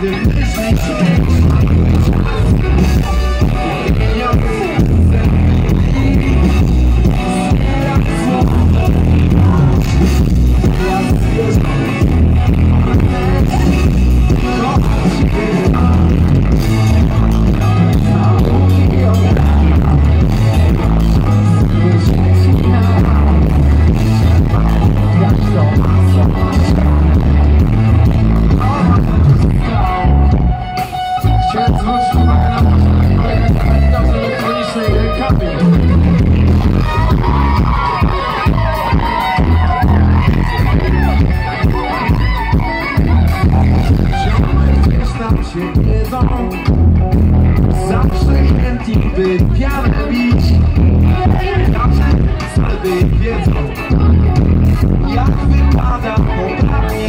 Thank you. nam się gniewą Zawsze chętni by pianę bić Zawsze salwy wiedzą Jak wypada poprawnie